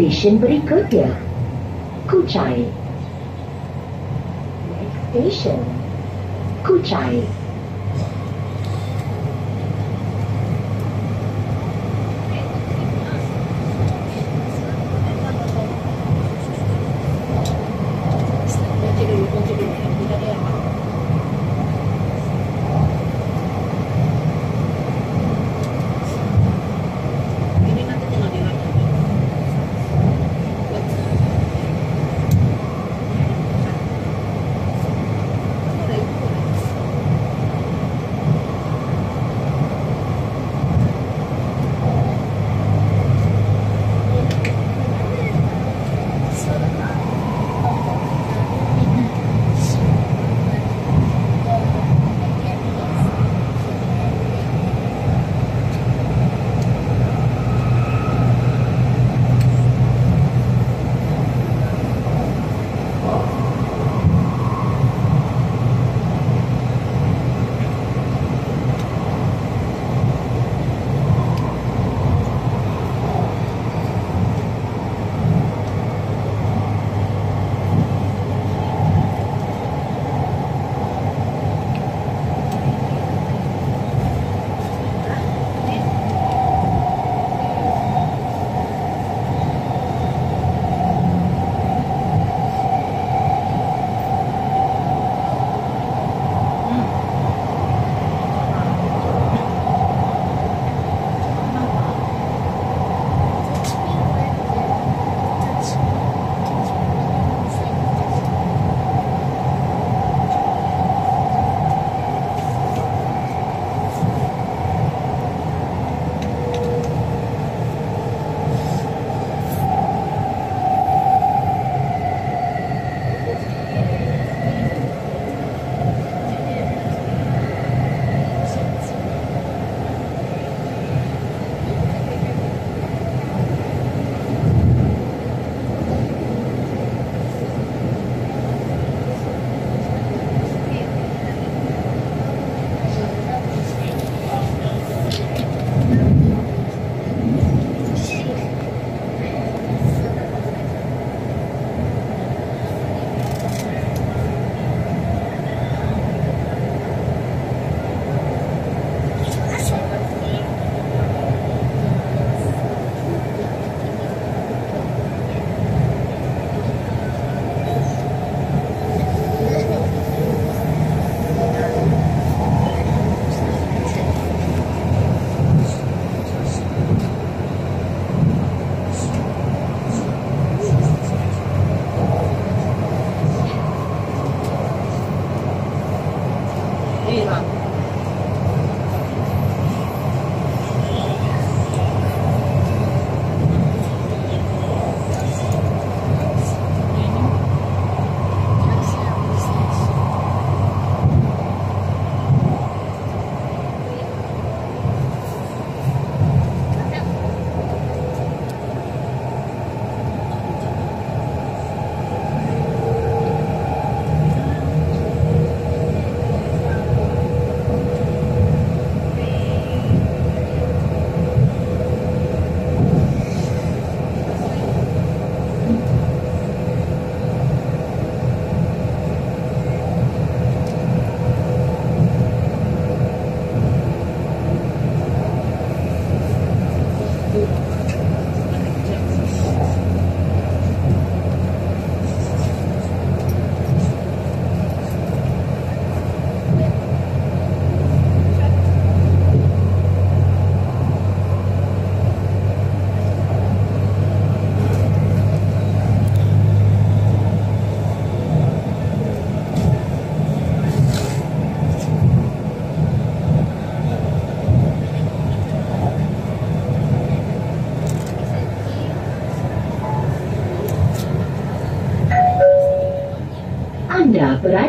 Stesen berikutnya, Kuchai. Next station, Kuchai.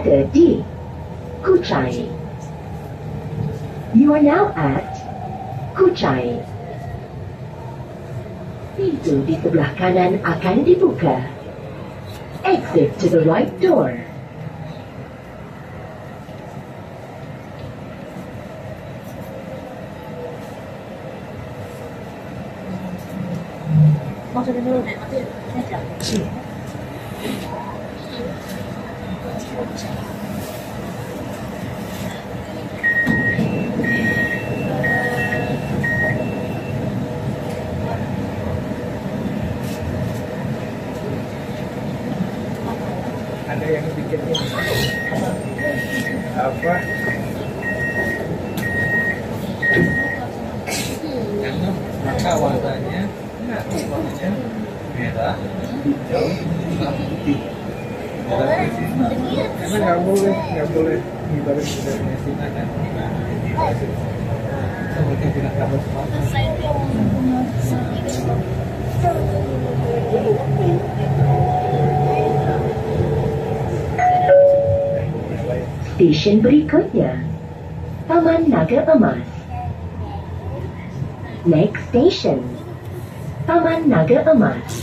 Berada di Kuchai. You are now at Kuchai. Pintu di sebelah kanan akan dibuka. Exit to the right door. Masukin dulu deh, nanti. Ada yang bikin apa? Karena maka warnanya merah hijau hitam putih merah putih karena boleh nggak boleh dari Messina kan seperti tidak kabar semangat Stesen berikutnya. Taman Naga Emas. Next station. Taman Naga Emas.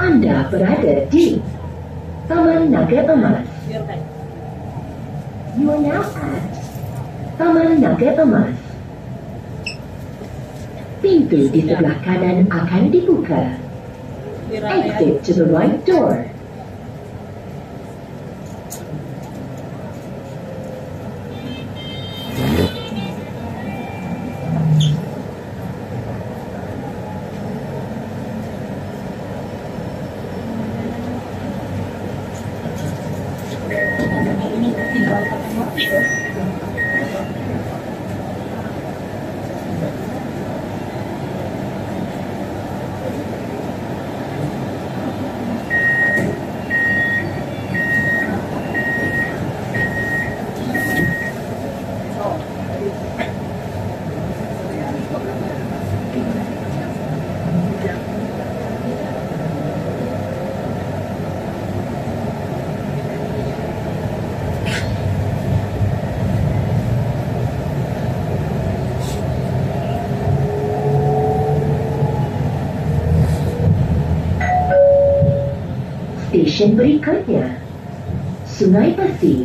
Anda berada di Taman Naga Emas. You are now at Taman Naga Emas. Pintu di sebelah kanan akan dibuka. Exit to the right door. Oui. Stesen berikutnya. Sungai Besi.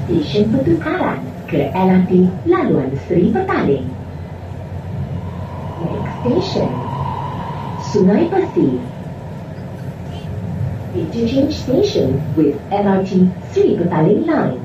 Stesen pertukaran ke LRT Laluan Seri Petaling. Next station. Sungai Besi. Interchange station with LRT Sri Petaling line.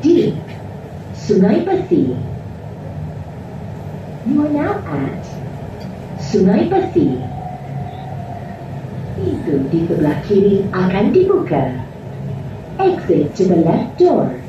Di Sungai. You are now at Sungai Peti. Pintu di sebelah kiri akan dibuka. Exit to the left door.